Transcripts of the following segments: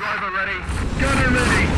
Driver ready. Gunner ready.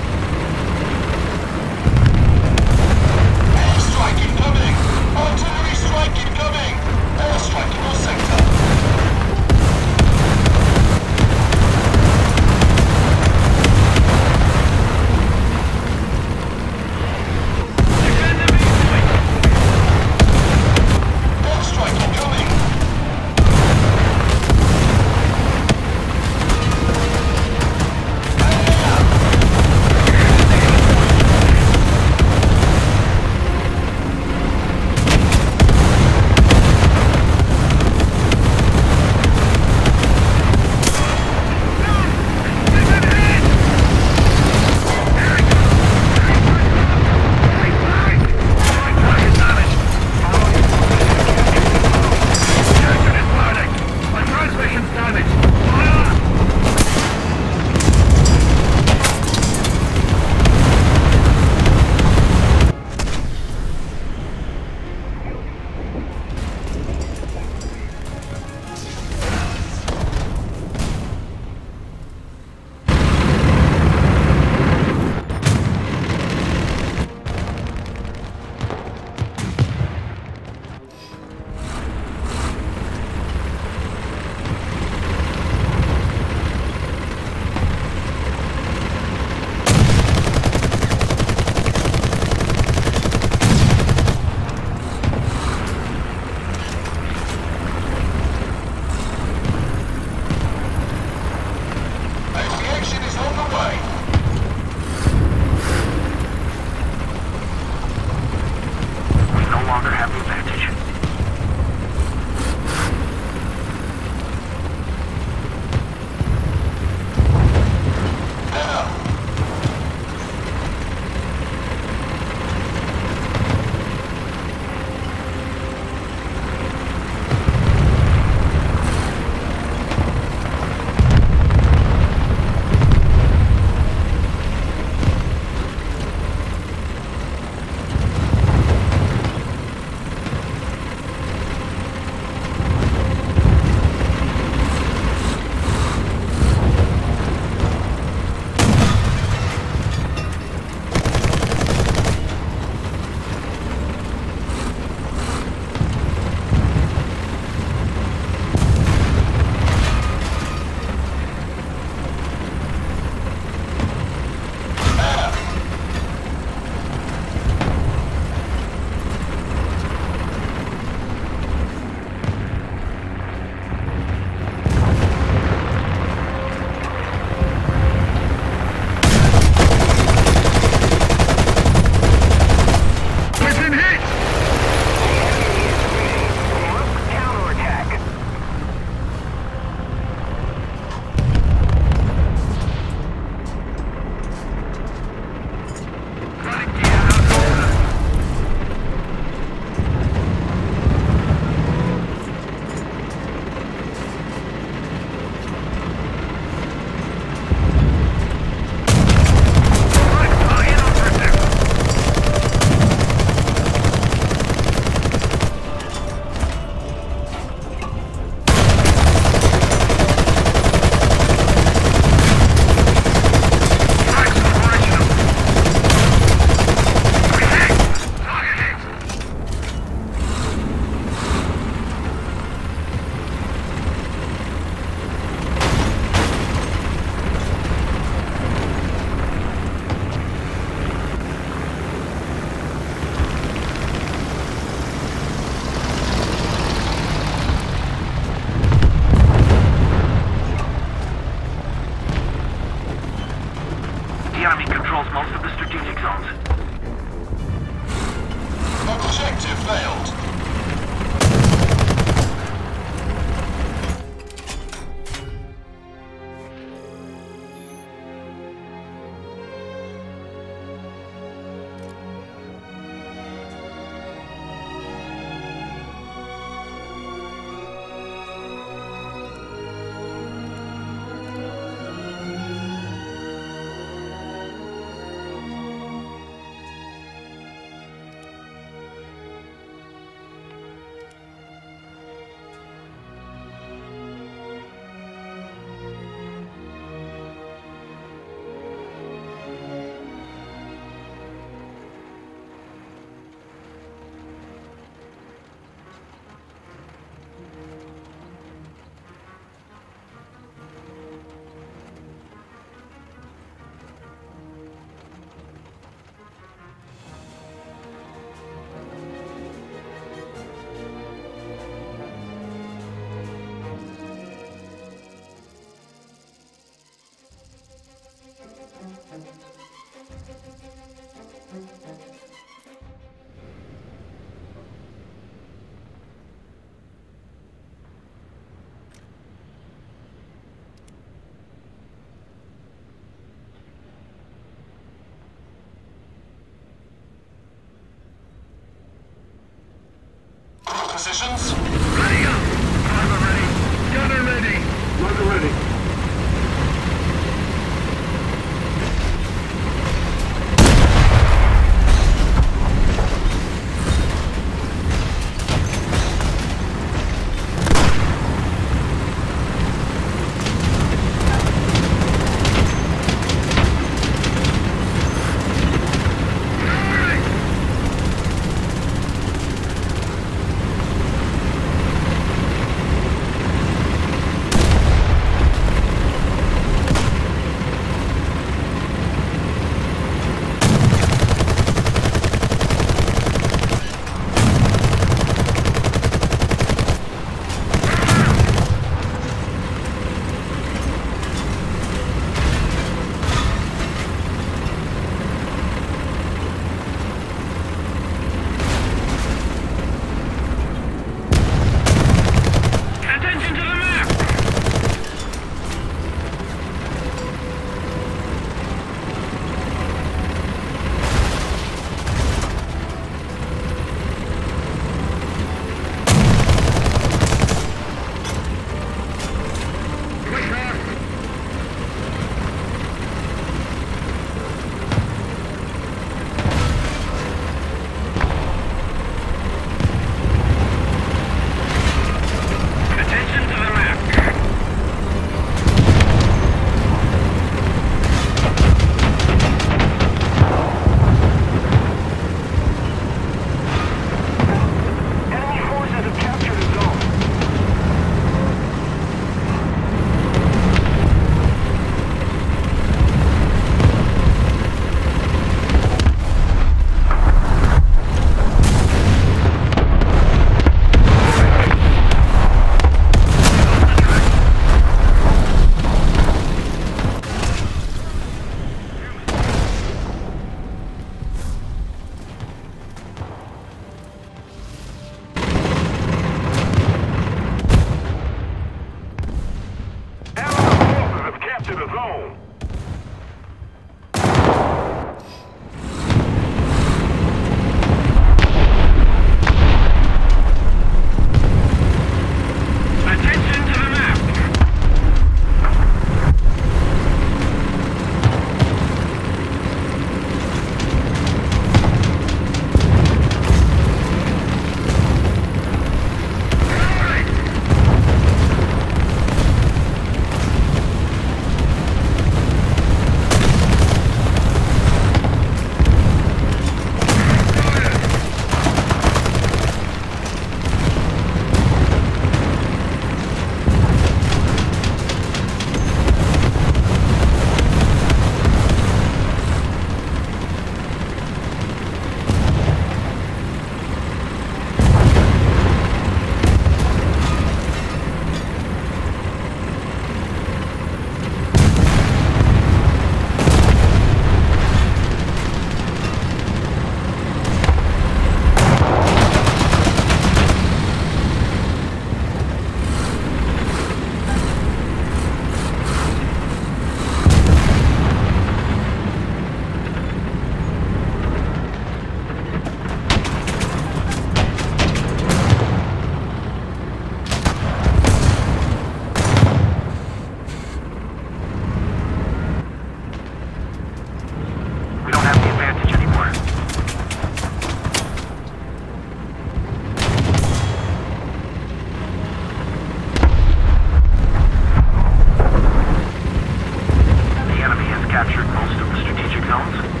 Captured most of the strategic zones?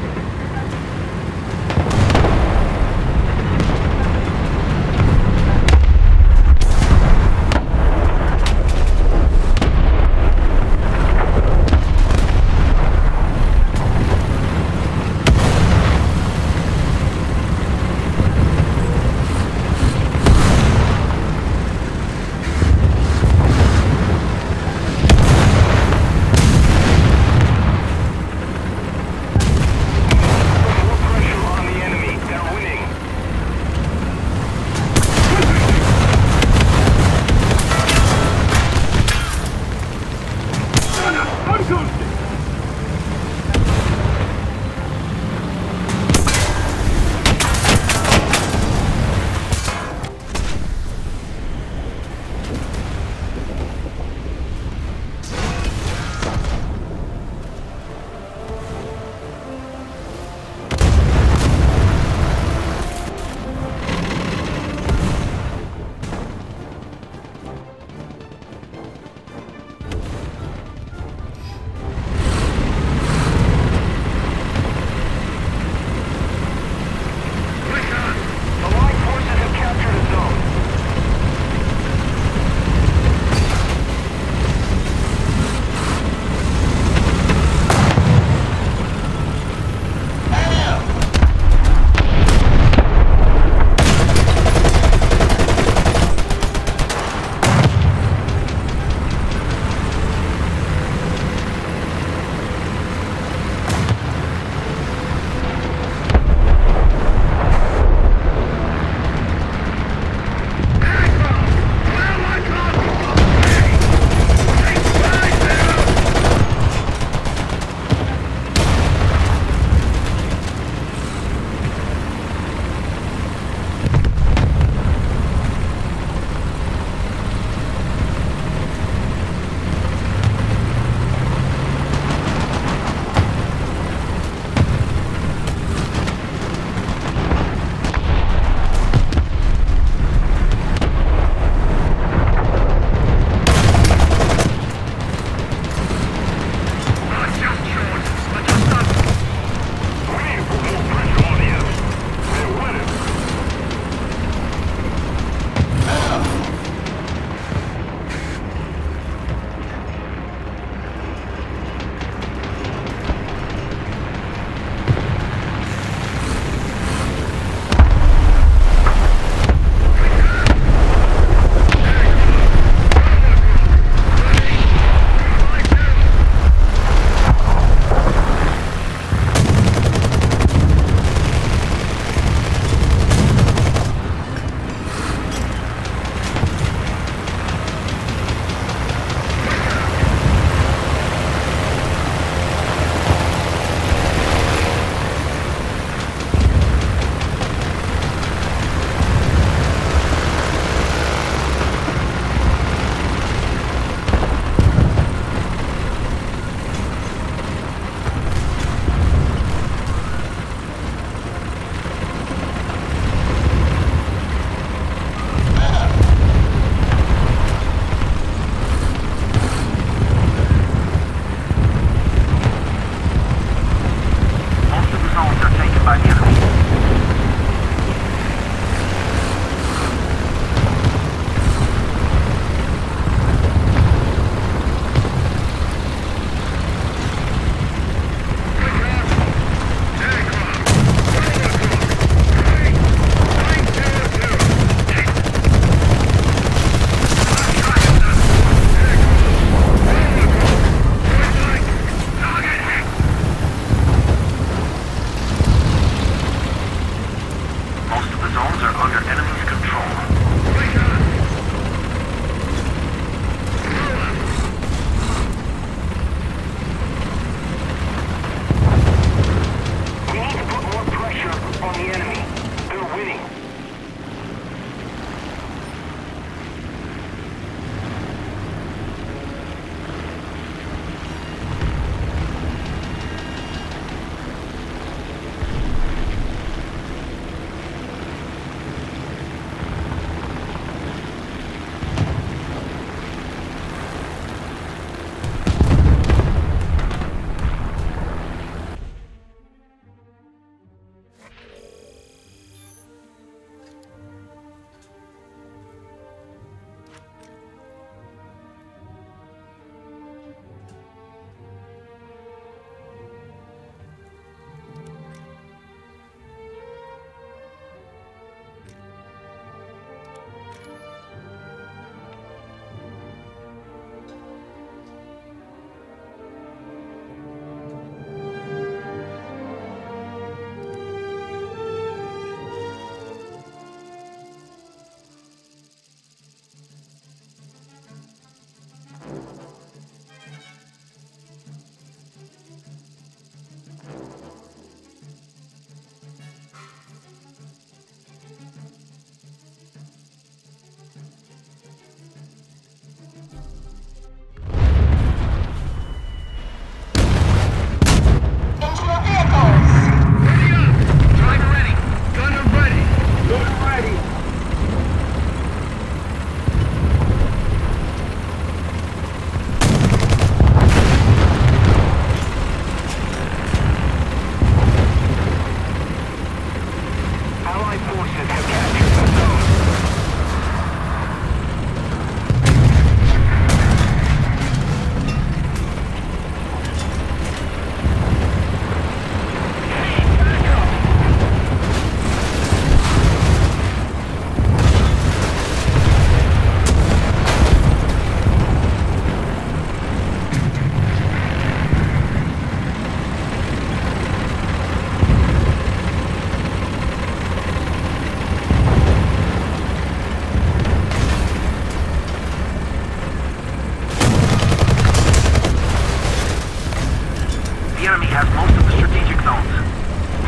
The enemy has most of the strategic zones.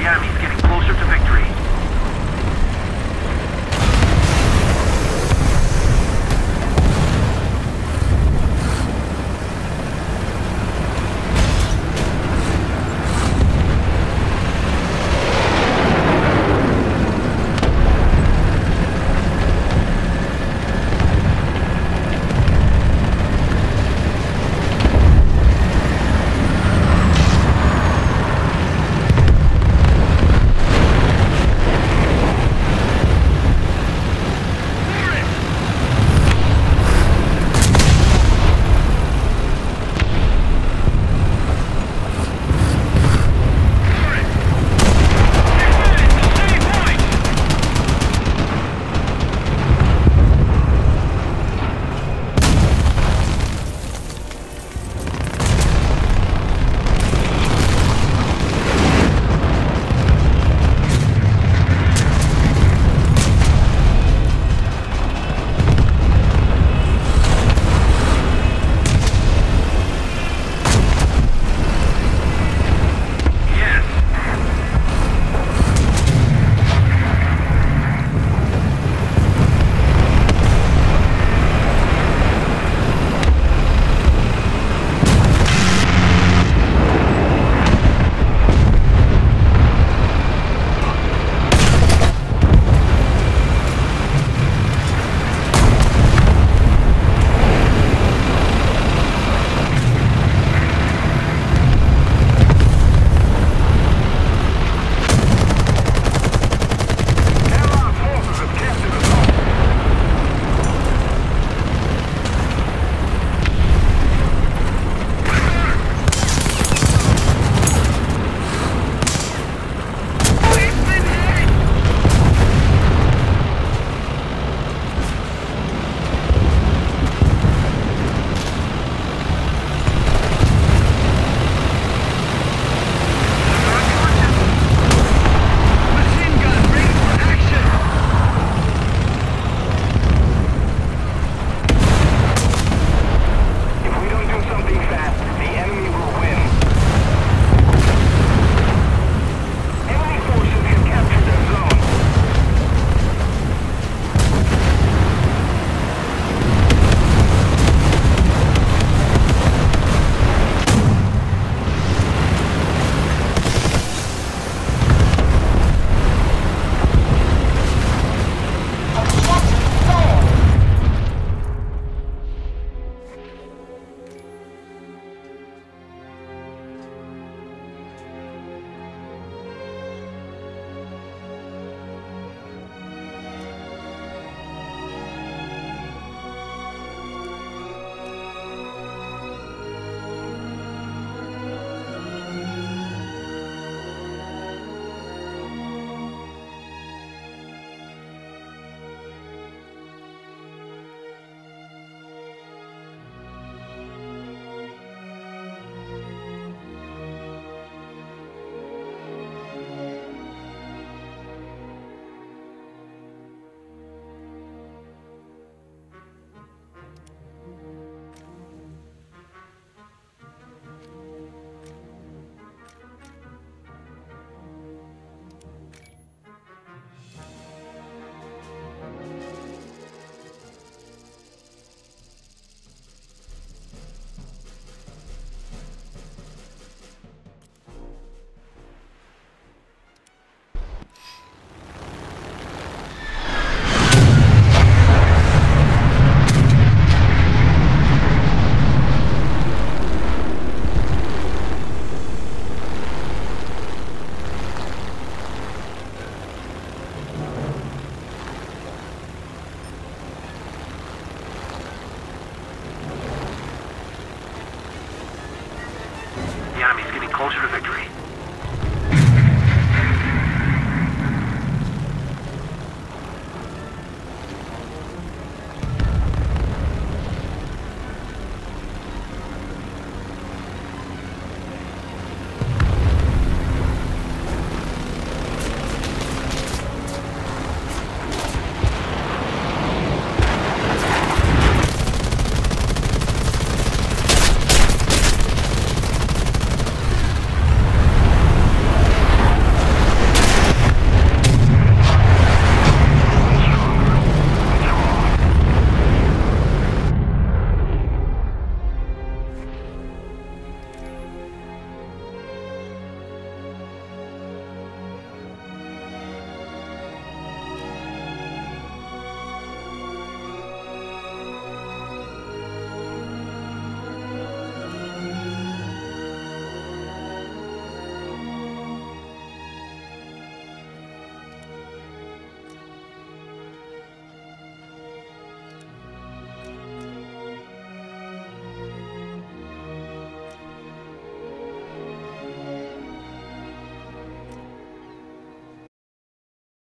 The enemy's getting closer to victory.